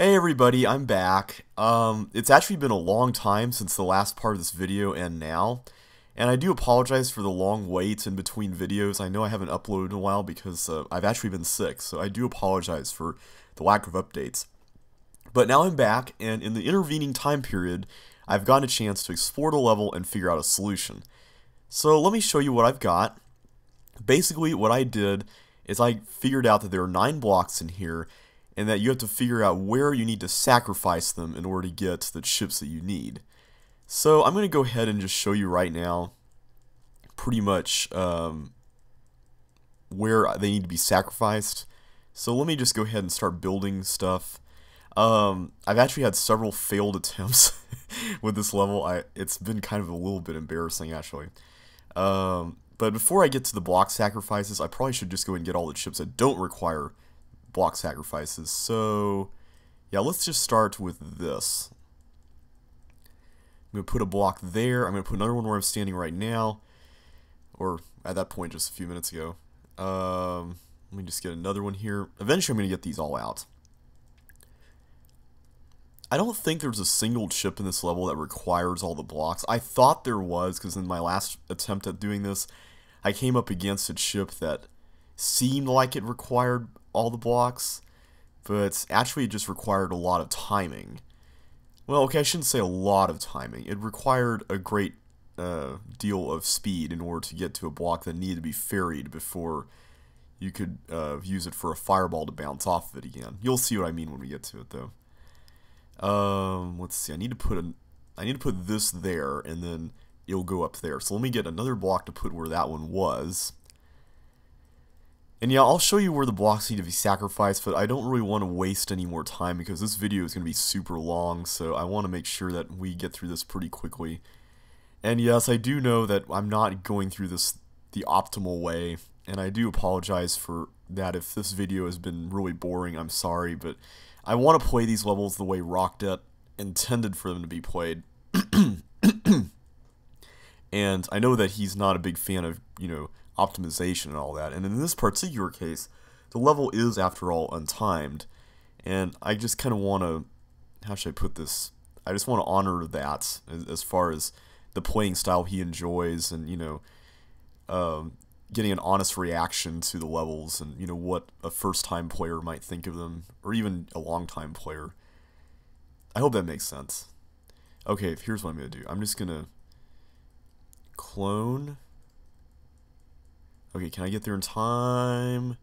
Hey everybody, I'm back. Um, it's actually been a long time since the last part of this video and now, and I do apologize for the long wait in between videos. I know I haven't uploaded in a while because uh, I've actually been sick, so I do apologize for the lack of updates. But now I'm back, and in the intervening time period, I've gotten a chance to explore the level and figure out a solution. So let me show you what I've got. Basically, what I did is I figured out that there are nine blocks in here, and that you have to figure out where you need to sacrifice them in order to get the chips that you need. So I'm going to go ahead and just show you right now pretty much um, where they need to be sacrificed. So let me just go ahead and start building stuff. Um, I've actually had several failed attempts with this level. I It's been kind of a little bit embarrassing actually. Um, but before I get to the block sacrifices, I probably should just go and get all the chips that don't require block sacrifices. So, yeah, let's just start with this. I'm going to put a block there. I'm going to put another one where I'm standing right now. Or at that point just a few minutes ago. Um, let me just get another one here. Eventually I'm going to get these all out. I don't think there's a single chip in this level that requires all the blocks. I thought there was, because in my last attempt at doing this, I came up against a chip that seemed like it required all the blocks, but actually it just required a lot of timing. Well, okay, I shouldn't say a lot of timing. It required a great uh, deal of speed in order to get to a block that needed to be ferried before you could uh, use it for a fireball to bounce off of it again. You'll see what I mean when we get to it, though. Um, let's see. I need to put I need to put this there, and then it'll go up there. So let me get another block to put where that one was. And yeah, I'll show you where the blocks need to be sacrificed, but I don't really want to waste any more time because this video is going to be super long, so I want to make sure that we get through this pretty quickly. And yes, I do know that I'm not going through this the optimal way, and I do apologize for that if this video has been really boring, I'm sorry, but I want to play these levels the way Rockdet intended for them to be played. and I know that he's not a big fan of, you know, optimization and all that. And in this particular case, the level is, after all, untimed. And I just kind of want to, how should I put this? I just want to honor that as, far as the playing style he enjoys and, you know, um, getting an honest reaction to the levels and, you know, what a first-time player might think of them, or even a long-time player. I hope that makes sense. Okay, here's what I'm going to do. I'm just going to clone Okay, can I get there in time?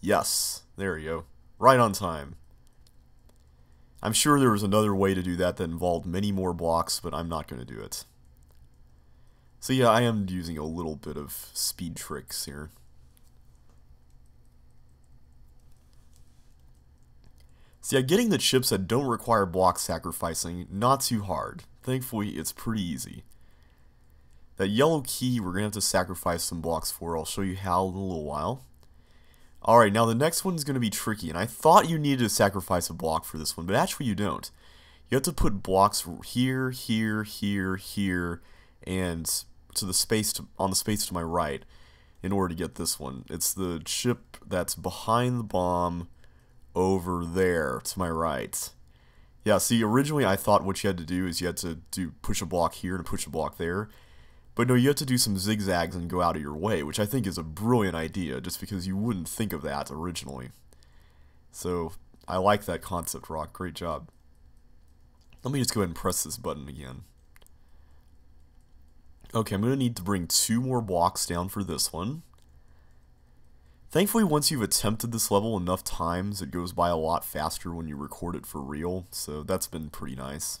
Yes. There we go. Right on time. I'm sure there was another way to do that that involved many more blocks, but I'm not going to do it. So yeah, I am using a little bit of speed tricks here. So yeah, getting the chips that don't require block sacrificing, not too hard. Thankfully, it's pretty easy. That yellow key we're going to have to sacrifice some blocks for. I'll show you how in a little while. Alright, now the next one's going to be tricky, and I thought you needed to sacrifice a block for this one, but actually you don't. You have to put blocks here, here, here, here, and to the space to, on the space to my right in order to get this one. It's the chip that's behind the bomb over there to my right. Yeah, see, originally I thought what you had to do is you had to do push a block here and push a block there. But no, you have to do some zigzags and go out of your way, which I think is a brilliant idea, just because you wouldn't think of that originally. So, I like that concept, Rock. Great job. Let me just go ahead and press this button again. Okay, I'm going to need to bring two more blocks down for this one. Thankfully, once you've attempted this level enough times, it goes by a lot faster when you record it for real, so that's been pretty nice.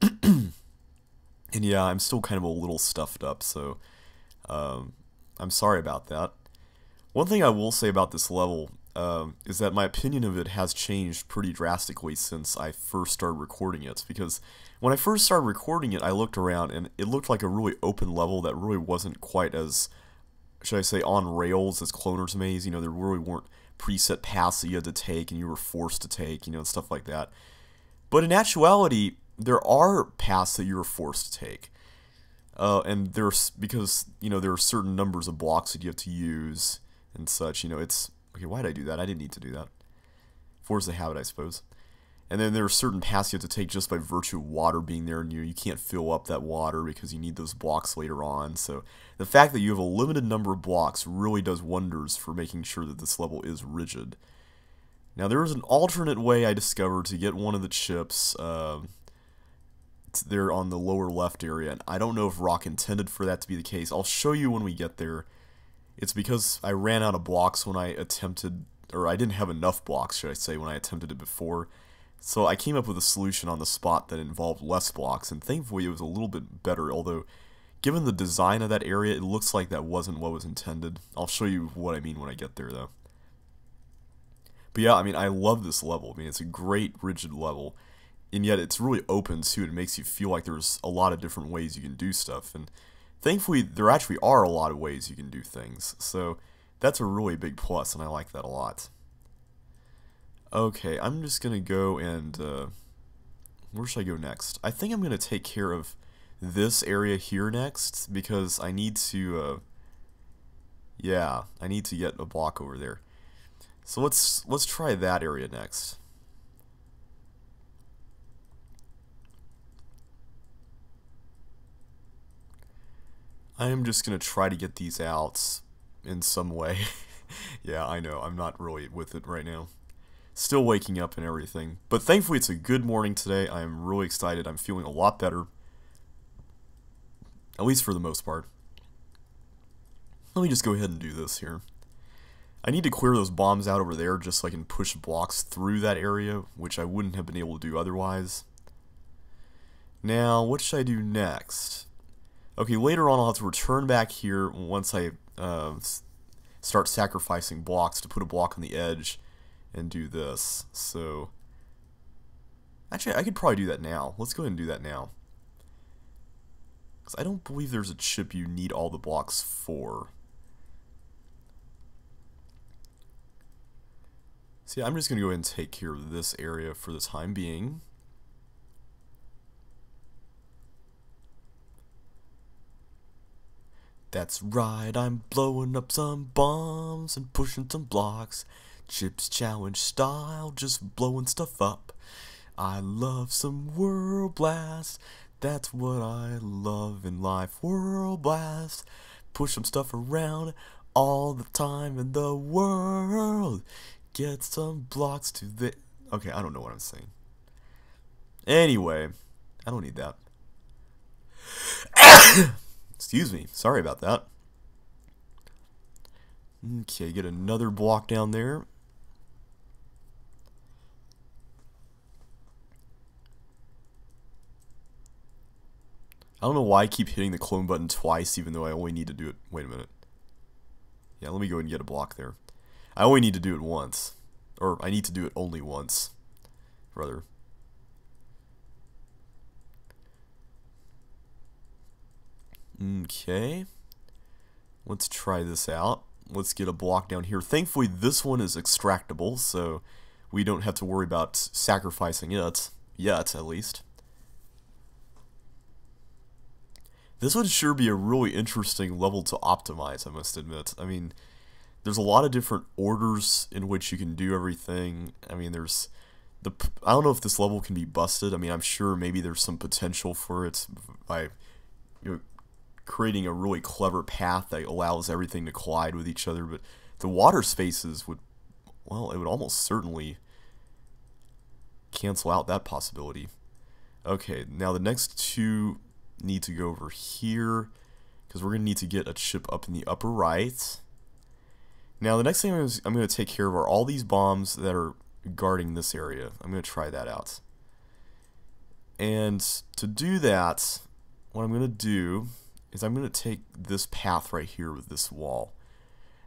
And yeah, I'm still kind of a little stuffed up, so um, I'm sorry about that. One thing I will say about this level um, is that my opinion of it has changed pretty drastically since I first started recording it, because when I first started recording it, I looked around and it looked like a really open level that really wasn't quite as, should I say, on rails as Cloner's Maze. You know, there really weren't preset paths that you had to take and you were forced to take, you know, and stuff like that. But in actuality, there are paths that you're forced to take. Uh, and there's because you know there are certain numbers of blocks that you have to use and such. You know, it's okay. Why did I do that? I didn't need to do that. Force the habit, I suppose. And then there are certain paths you have to take just by virtue of water being there, and you, you can't fill up that water because you need those blocks later on. So the fact that you have a limited number of blocks really does wonders for making sure that this level is rigid. Now there is an alternate way I discovered to get one of the chips. Uh, there on the lower left area, and I don't know if Rock intended for that to be the case. I'll show you when we get there. It's because I ran out of blocks when I attempted, or I didn't have enough blocks, should I say, when I attempted it before. So I came up with a solution on the spot that involved less blocks, and thankfully it was a little bit better, although given the design of that area, it looks like that wasn't what was intended. I'll show you what I mean when I get there, though. But yeah, I mean, I love this level. I mean, it's a great rigid level, and yet it's really open, too. It makes you feel like there's a lot of different ways you can do stuff, and thankfully, there actually are a lot of ways you can do things, so that's a really big plus, and I like that a lot. Okay, I'm just gonna go and, uh, where should I go next? I think I'm gonna take care of this area here next, because I need to, uh, yeah, I need to get a block over there. So let's, let's try that area next. I am just gonna try to get these out in some way. yeah, I know, I'm not really with it right now still waking up and everything. But thankfully, it's a good morning today. I am really excited. I'm feeling a lot better. At least for the most part. Let me just go ahead and do this here. I need to clear those bombs out over there just so I can push blocks through that area, which I wouldn't have been able to do otherwise. Now, what should I do next? Okay, later on I'll have to return back here once I uh, start sacrificing blocks to put a block on the edge and do this. So, actually, I could probably do that now. Let's go ahead and do that now. Because I don't believe there's a chip you need all the blocks for. See, I'm just going to go ahead and take care of this area for the time being. That's right, I'm blowing up some bombs and pushing some blocks. Chip's Challenge style, just blowing stuff up. I love some Whirl Blast. That's what I love in life. Whirl Blast. Push some stuff around all the time in the world. Get some blocks to the. Okay, I don't know what I'm saying. Anyway, I don't need that. Excuse me. Sorry about that. Okay, get another block down there. I don't know why I keep hitting the clone button twice even though I only need to do it. Wait a minute. Yeah, let me go and get a block there. I only need to do it once. Or I need to do it only once. Rather. Okay. Let's try this out. Let's get a block down here. Thankfully, this one is extractable, so we don't have to worry about sacrificing it. Yet, at least. This would sure be a really interesting level to optimize, I must admit. I mean, there's a lot of different orders in which you can do everything. I mean, there's the I don't know if this level can be busted. I mean, I'm sure maybe there's some potential for it by you know, creating a really clever path that allows everything to collide with each other, but the water spaces would well, it would almost certainly cancel out that possibility. Okay, now the next two need to go over here because we're going to need to get a chip up in the upper right. Now the next thing I'm going to take care of are all these bombs that are guarding this area. I'm going to try that out. And to do that, what I'm going to do is I'm going to take this path right here with this wall.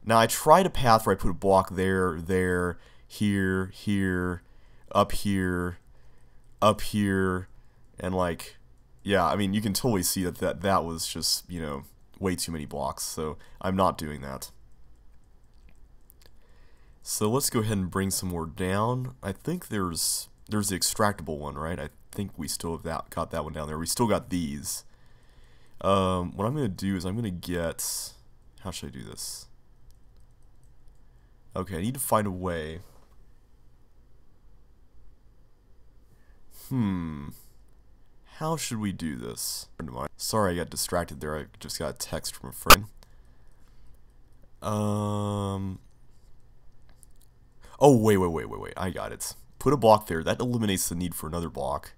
Now I tried a path where I put a block there, there, here, here, up here, up here, and like yeah, I mean, you can totally see that, that that was just, you know, way too many blocks, so I'm not doing that. So let's go ahead and bring some more down. I think there's there's the extractable one, right? I think we still have that got that one down there. We still got these. Um, what I'm going to do is I'm going to get... How should I do this? Okay, I need to find a way Hmm. How should we do this? Sorry I got distracted there. I just got a text from a friend. Um. Oh, wait, wait, wait, wait, wait. I got it. Put a block there. That eliminates the need for another block.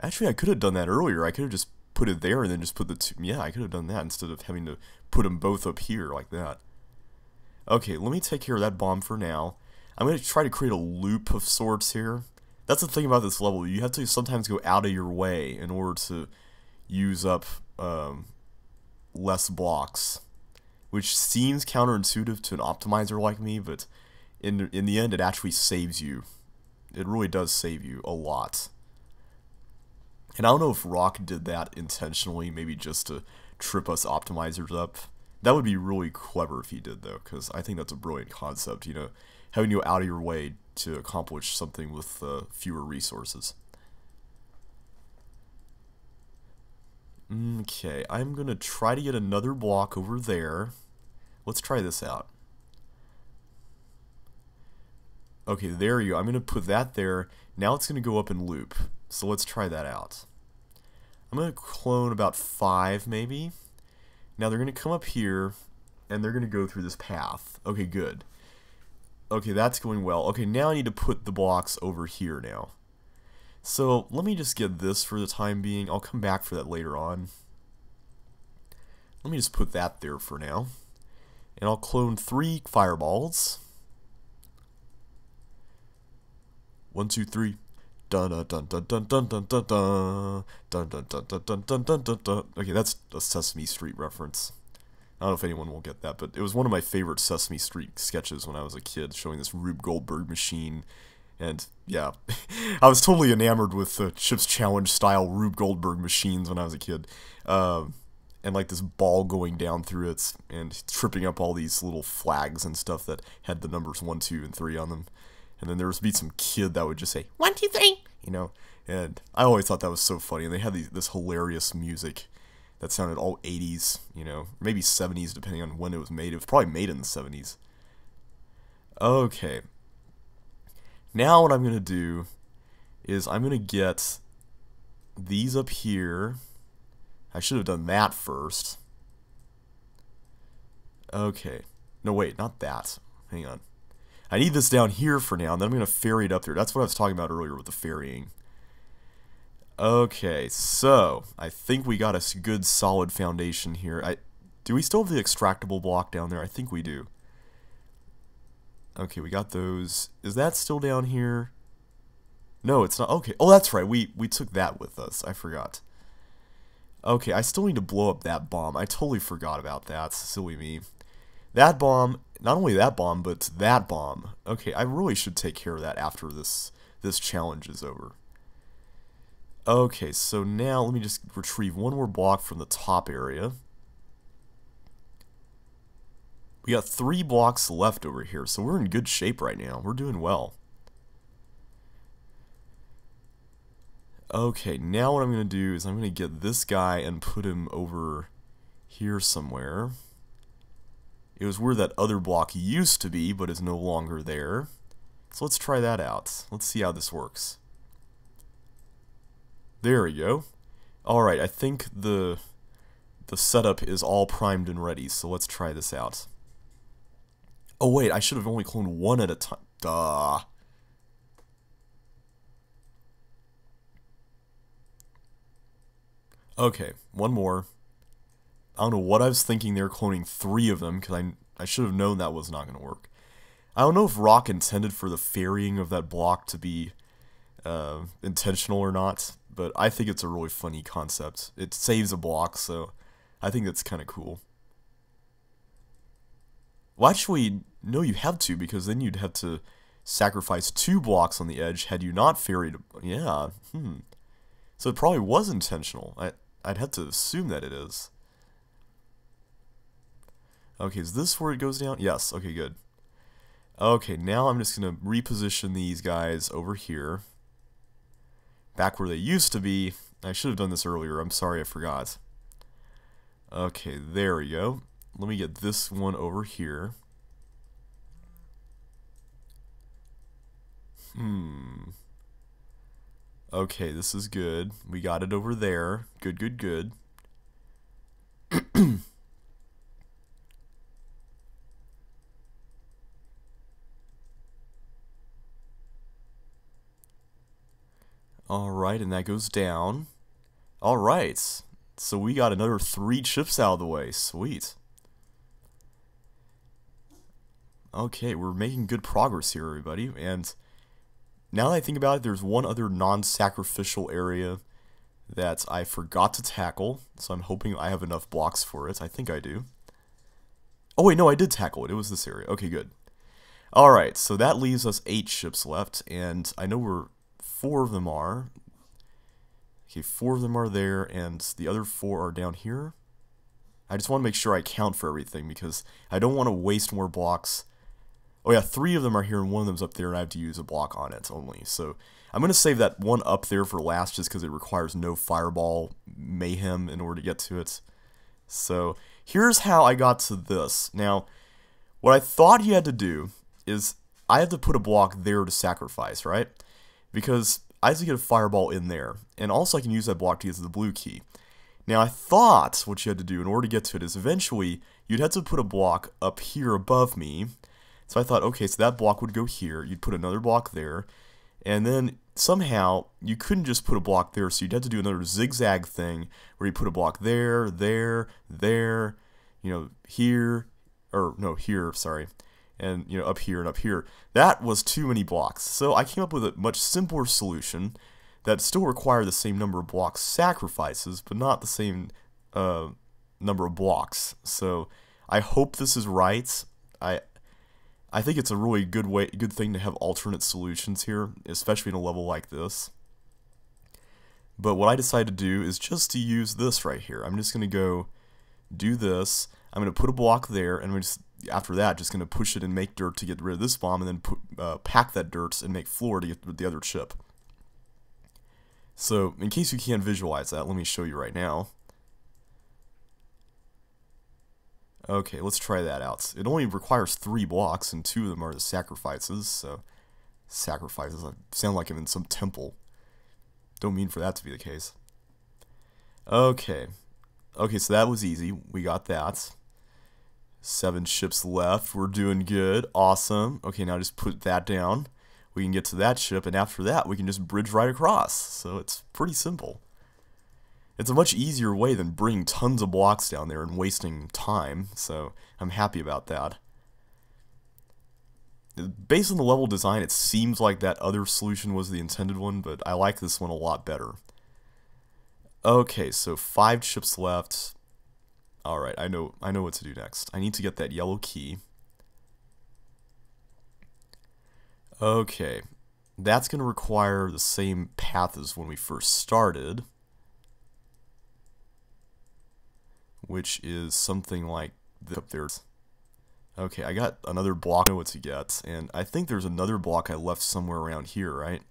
Actually, I could have done that earlier. I could have just put it there and then just put the two. Yeah, I could have done that instead of having to put them both up here like that. Okay, let me take care of that bomb for now. I'm going to try to create a loop of sorts here. That's the thing about this level. You have to sometimes go out of your way in order to use up um, less blocks. Which seems counterintuitive to an optimizer like me, but in, in the end it actually saves you. It really does save you a lot. And I don't know if Rock did that intentionally, maybe just to trip us optimizers up. That would be really clever if he did, though, because I think that's a brilliant concept, you know, having you out of your way to accomplish something with uh, fewer resources. Okay, I'm going to try to get another block over there. Let's try this out. Okay, there you go. I'm going to put that there. Now it's going to go up in loop. So let's try that out. I'm going to clone about five, maybe. Now they're going to come up here, and they're going to go through this path. Okay, good. Okay, that's going well. Okay, now I need to put the blocks over here now. So let me just get this for the time being. I'll come back for that later on. Let me just put that there for now. And I'll clone three fireballs. One, two, three. Okay, that's a Sesame Street reference. I don't know if anyone will get that, but it was one of my favorite Sesame Street sketches when I was a kid, showing this Rube Goldberg machine. And yeah, I was totally enamored with the Chip's Challenge style Rube Goldberg machines when I was a kid. Um, and like this ball going down through it and tripping up all these little flags and stuff that had the numbers 1, 2, and 3 on them. And then there would be some kid that would just say, one two three, you know. And I always thought that was so funny. And they had these, this hilarious music that sounded all 80s, you know, maybe 70s depending on when it was made. It was probably made in the 70s. Okay. Now what I'm going to do is I'm going to get these up here. I should have done that first. Okay. No, wait, not that. Hang on. I need this down here for now, and then I'm going to ferry it up there. That's what I was talking about earlier with the ferrying. Okay, so I think we got a good solid foundation here. I Do we still have the extractable block down there? I think we do. Okay, we got those. Is that still down here? No, it's not. Okay. Oh, that's right. We we took that with us. I forgot. Okay, I still need to blow up that bomb. I totally forgot about that. Silly me. That bomb, not only that bomb, but that bomb. Okay, I really should take care of that after this this challenge is over. Okay, so now let me just retrieve one more block from the top area. We got three blocks left over here, so we're in good shape right now. We're doing well. Okay, now what I'm going to do is I'm going to get this guy and put him over here somewhere. It was where that other block used to be, but is no longer there. So let's try that out. Let's see how this works. There we go. Alright, I think the the setup is all primed and ready, so let's try this out. Oh wait, I should have only cloned one at a time. Duh. Okay, one more. I don't know what I was thinking there cloning three of them, because I, I should have known that was not going to work. I don't know if Rock intended for the ferrying of that block to be uh, intentional or not, but I think it's a really funny concept. It saves a block, so I think that's kind of cool. Well, actually, no, you have to, because then you'd have to sacrifice two blocks on the edge had you not ferried. Yeah, hmm. So it probably was intentional. I, I'd have to assume that it is. Okay, is this where it goes down? Yes, okay, good. Okay, now I'm just going to reposition these guys over here back where they used to be. I should have done this earlier. I'm sorry I forgot. Okay, there we go. Let me get this one over here. Hmm. Okay, this is good. We got it over there. Good, good, good. Alright, and that goes down. Alright, so we got another three chips out of the way. Sweet. Okay, we're making good progress here, everybody. And now that I think about it, there's one other non-sacrificial area that I forgot to tackle. So I'm hoping I have enough blocks for it. I think I do. Oh, wait, no, I did tackle it. It was this area. Okay, good. Alright, so that leaves us eight ships left. And I know we're four of them are. Okay, four of them are there, and the other four are down here. I just want to make sure I count for everything, because I don't want to waste more blocks. Oh yeah, three of them are here, and one of them's up there, and I have to use a block on it only. So I'm going to save that one up there for last, just because it requires no fireball mayhem in order to get to it. So here's how I got to this. Now, what I thought you had to do is I had to put a block there to sacrifice, right? Because I to get a fireball in there, and also I can use that block to get to the blue key. Now I thought what you had to do in order to get to it is eventually you'd have to put a block up here above me. So I thought, okay, so that block would go here, you'd put another block there, and then somehow you couldn't just put a block there, so you'd have to do another zigzag thing where you put a block there, there, there, you know, here, or no, here, sorry, and you know up here and up here. That was too many blocks. So I came up with a much simpler solution that still required the same number of block sacrifices, but not the same uh, number of blocks. So I hope this is right. I I think it's a really good way, good thing to have alternate solutions here, especially in a level like this. But what I decided to do is just to use this right here. I'm just going to go do this. I'm going to put a block there, and we just after that, just going to push it and make dirt to get rid of this bomb, and then put, uh, pack that dirt and make floor to get the other chip. So, in case you can't visualize that, let me show you right now. Okay, let's try that out. It only requires three blocks, and two of them are the sacrifices, so... Sacrifices, I sound like I'm in some temple. Don't mean for that to be the case. Okay. Okay, so that was easy. We got that. Seven ships left. We're doing good. Awesome. Okay, now just put that down. We can get to that ship, and after that, we can just bridge right across. So it's pretty simple. It's a much easier way than bringing tons of blocks down there and wasting time, so I'm happy about that. Based on the level design, it seems like that other solution was the intended one, but I like this one a lot better. Okay, so five ships left. Alright, I know I know what to do next. I need to get that yellow key. Okay, that's going to require the same path as when we first started. Which is something like up there. Okay, I got another block I know what to get, and I think there's another block I left somewhere around here, right?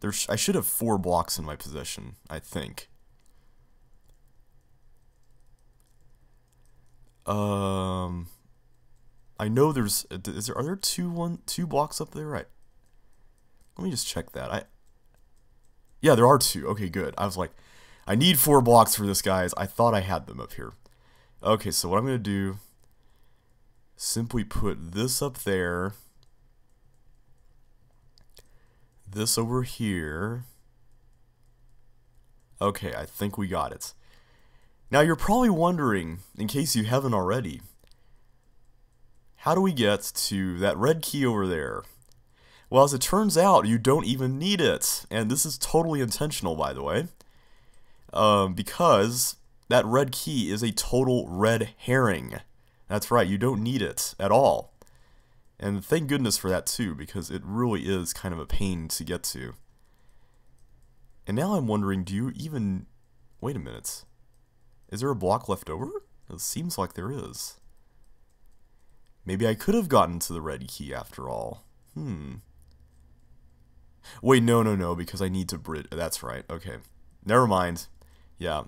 There's, I should have four blocks in my possession, I think. Um, I know there's. Is there? Are there two one two blocks up there? Right. Let me just check that. I. Yeah, there are two. Okay, good. I was like, I need four blocks for this, guys. I thought I had them up here. Okay, so what I'm gonna do. Simply put this up there. This over here. Okay, I think we got it. Now you're probably wondering, in case you haven't already, how do we get to that red key over there? Well, as it turns out, you don't even need it. And this is totally intentional, by the way. Um, because that red key is a total red herring. That's right, you don't need it at all. And thank goodness for that too, because it really is kind of a pain to get to. And now I'm wondering, do you even... Wait a minute. Is there a block left over? It seems like there is. Maybe I could have gotten to the red key after all. Hmm. Wait, no, no, no, because I need to bridge. That's right. Okay. Never mind. Yeah.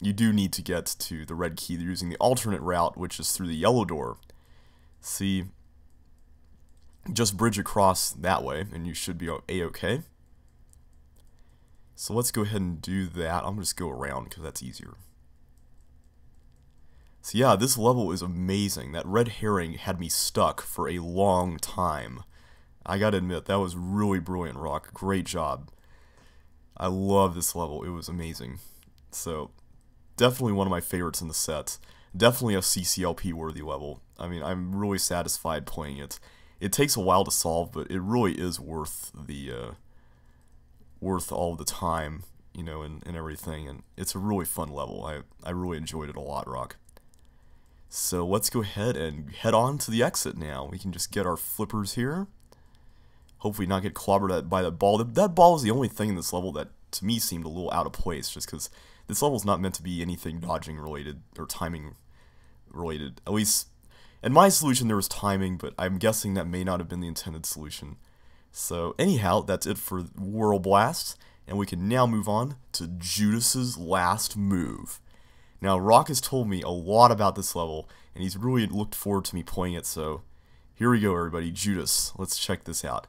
You do need to get to the red key using the alternate route, which is through the yellow door. See, just bridge across that way, and you should be a-okay. So let's go ahead and do that. I'm going to just go around because that's easier. So yeah, this level is amazing. That red herring had me stuck for a long time. I gotta admit, that was really brilliant, Rock. Great job. I love this level. It was amazing. So, definitely one of my favorites in the set. Definitely a CCLP worthy level. I mean, I'm really satisfied playing it. It takes a while to solve, but it really is worth the uh, worth all the time, you know, and, and everything. And it's a really fun level. I I really enjoyed it a lot, Rock. So let's go ahead and head on to the exit now. We can just get our flippers here. Hopefully not get clobbered by that ball. That ball is the only thing in this level that to me seemed a little out of place just because this level is not meant to be anything dodging related or timing related. At least in my solution there was timing, but I'm guessing that may not have been the intended solution. So anyhow, that's it for Whirl Blast, and we can now move on to Judas's last move. Now, Rock has told me a lot about this level, and he's really looked forward to me playing it, so here we go, everybody. Judas. Let's check this out.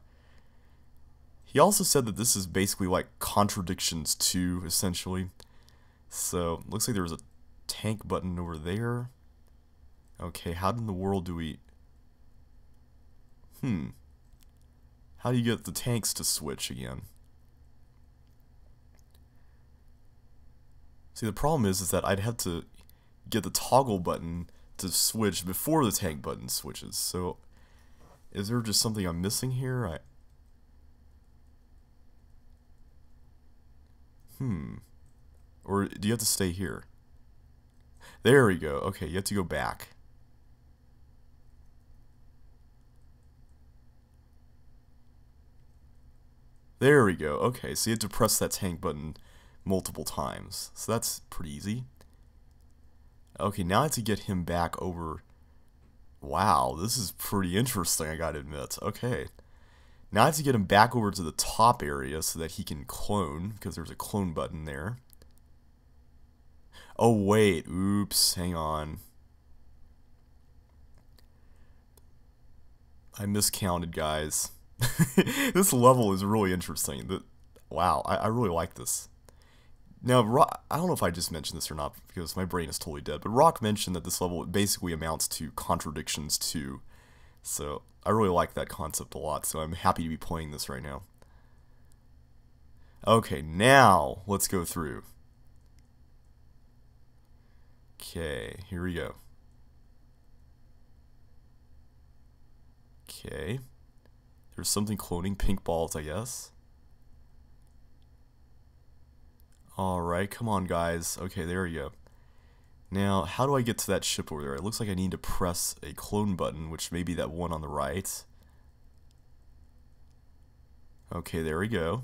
He also said that this is basically like Contradictions 2, essentially. So, looks like there was a tank button over there. Okay, how in the world do we... Hmm. How do you get the tanks to switch again? See, the problem is, is that I'd have to get the toggle button to switch before the tank button switches. So, is there just something I'm missing here? I... Hmm. Or do you have to stay here? There we go. Okay, you have to go back. There we go. Okay, so you have to press that tank button multiple times. So that's pretty easy. Okay, now I have to get him back over... Wow, this is pretty interesting, I gotta admit. Okay. Now I have to get him back over to the top area so that he can clone, because there's a clone button there. Oh, wait. Oops, hang on. I miscounted, guys. this level is really interesting. The, wow, I, I really like this. Now, Rock, I don't know if I just mentioned this or not because my brain is totally dead, but Rock mentioned that this level basically amounts to Contradictions 2. So, I really like that concept a lot, so I'm happy to be playing this right now. Okay, now let's go through. Okay, here we go. Okay. There's something cloning pink balls, I guess. Alright, come on guys. Okay, there we go. Now, how do I get to that ship over there? It looks like I need to press a clone button, which may be that one on the right. Okay, there we go.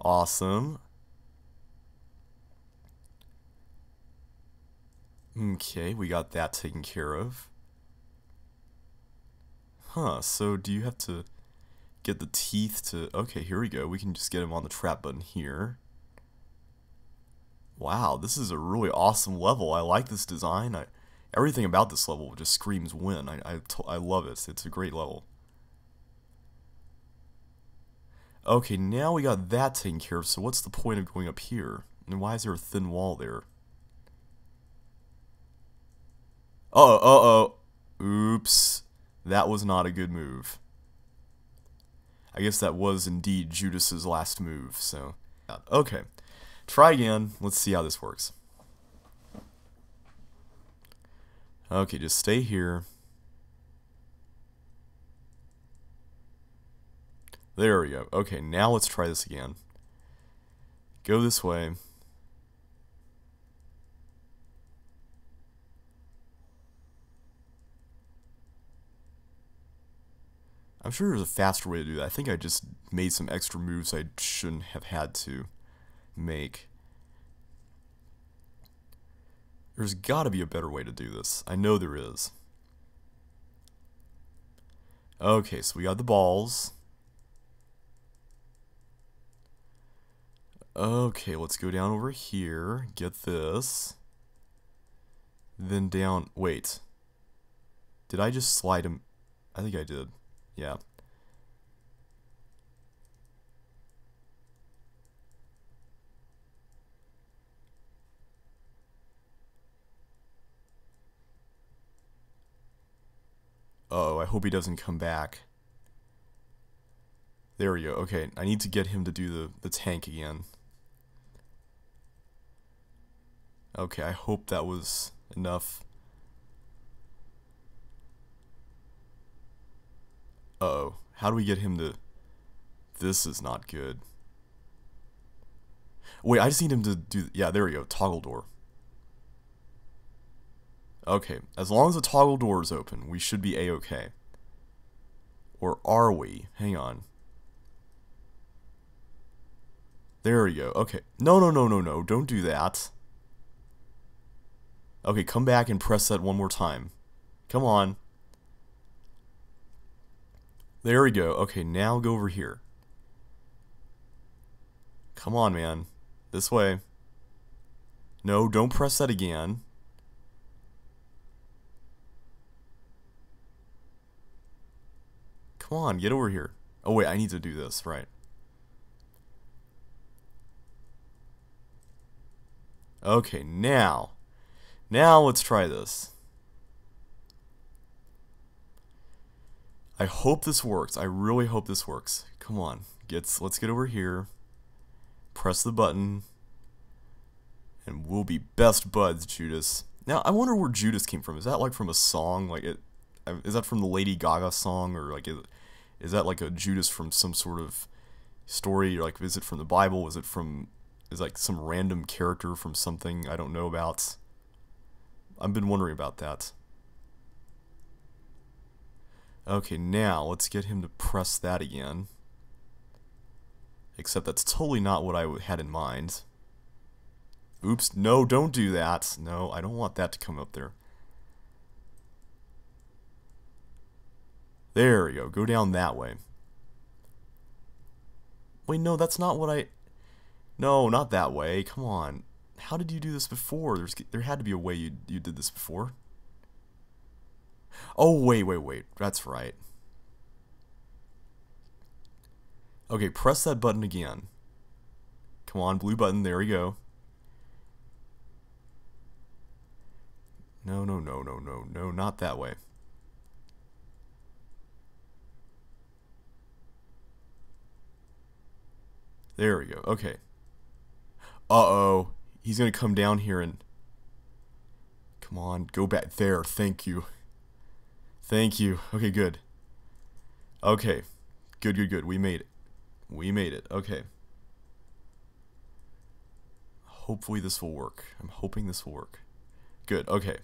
Awesome. Okay, we got that taken care of. Huh, so do you have to get the teeth to... Okay, here we go. We can just get him on the trap button here. Wow, this is a really awesome level. I like this design. I, everything about this level just screams win. I, I, I love it. It's a great level. Okay, now we got that taken care of, so what's the point of going up here? And why is there a thin wall there? Uh-oh, uh-oh. Oops. That was not a good move. I guess that was indeed Judas's last move, so... Okay. Try again. Let's see how this works. Okay, just stay here. There we go. Okay, now let's try this again. Go this way. I'm sure there's a faster way to do that. I think I just made some extra moves I shouldn't have had to make. There's got to be a better way to do this. I know there is. Okay, so we got the balls. Okay, let's go down over here, get this. Then down, wait. Did I just slide him? I think I did. Yeah. I hope he doesn't come back. There we go. Okay, I need to get him to do the, the tank again. Okay, I hope that was enough. Uh oh How do we get him to... This is not good. Wait, I just need him to do... Yeah, there we go. Toggle door. Okay, as long as the toggle door is open, we should be a-okay. Or are we? Hang on. There we go. Okay. No, no, no, no, no. Don't do that. Okay, come back and press that one more time. Come on. There we go. Okay, now go over here. Come on, man. This way. No, don't press that again. Come on, get over here. Oh wait, I need to do this, right. Okay, now. Now let's try this. I hope this works. I really hope this works. Come on. Gets let's get over here. Press the button. And we'll be best buds, Judas. Now, I wonder where Judas came from. Is that like from a song? Like it is that from the Lady Gaga song or like is, is that like a Judas from some sort of story? Or Like is it from the Bible? Is it from is like some random character from something I don't know about? I've been wondering about that. Okay, now let's get him to press that again. Except that's totally not what I had in mind. Oops, no, don't do that. No, I don't want that to come up there. There we go. Go down that way. Wait, no, that's not what I... No, not that way. Come on. How did you do this before? There's There had to be a way you, you did this before. Oh, wait, wait, wait. That's right. Okay, press that button again. Come on, blue button. There we go. No, no, no, no, no, no, not that way. There we go. Okay. Uh-oh. He's going to come down here and... Come on, go back there. Thank you. Thank you. Okay, good. Okay. Good, good, good. We made it. We made it. Okay. Hopefully this will work. I'm hoping this will work. Good. Okay.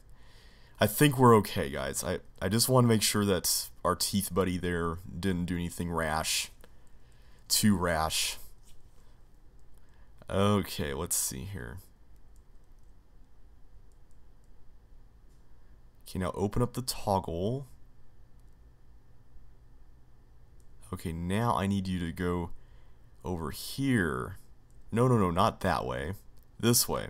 I think we're okay, guys. I, I just want to make sure that our teeth buddy there didn't do anything rash. Too rash. Okay, let's see here. Okay, now open up the toggle. Okay, now I need you to go over here. No, no, no, not that way. This way.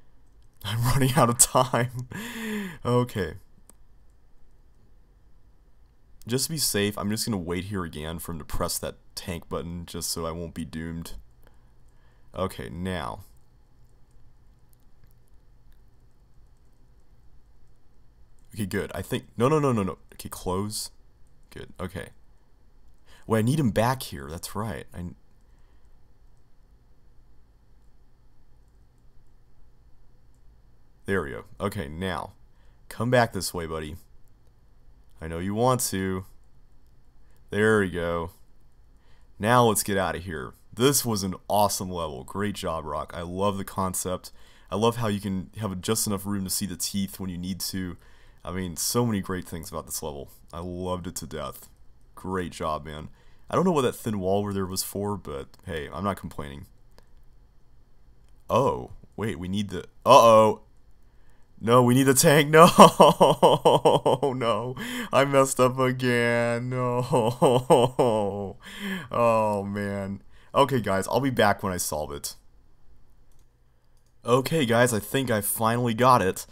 I'm running out of time. okay. Just to be safe, I'm just going to wait here again for him to press that tank button just so I won't be doomed. Okay, now. Okay, good. I think... No, no, no, no, no. Okay, close. Good. Okay. Wait, I need him back here. That's right. I... There we go. Okay, now. Come back this way, buddy. I know you want to. There we go. Now let's get out of here. This was an awesome level. Great job, Rock. I love the concept. I love how you can have just enough room to see the teeth when you need to. I mean, so many great things about this level. I loved it to death. Great job, man. I don't know what that thin wall over there was for, but hey, I'm not complaining. Oh, wait, we need the... Uh-oh. No, we need the tank. No, no. I messed up again. No. Oh, man. Okay, guys, I'll be back when I solve it. Okay, guys, I think I finally got it.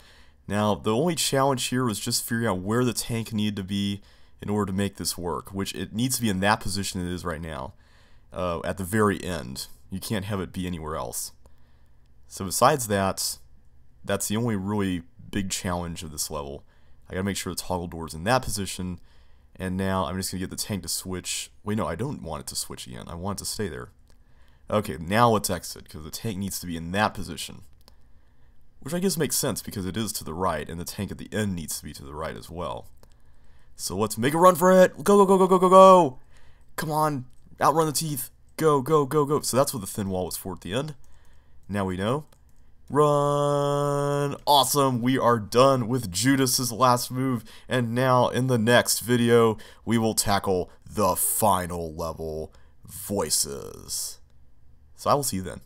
Now, the only challenge here was just figuring out where the tank needed to be in order to make this work, which it needs to be in that position it is right now, uh, at the very end. You can't have it be anywhere else. So besides that, that's the only really big challenge of this level. I gotta make sure the toggle door is in that position, And now I'm just going to get the tank to switch. Wait, no, I don't want it to switch again. I want it to stay there. Okay, now let's exit, because the tank needs to be in that position. Which I guess makes sense, because it is to the right, and the tank at the end needs to be to the right as well. So let's make a run for it! Go, go, go, go, go, go, go! Come on, outrun the teeth! Go, go, go, go! So that's what the thin wall was for at the end. Now we know. Run! Awesome! We are done with Judas's last move, and now in the next video, we will tackle the final level, Voices. So I will see you then.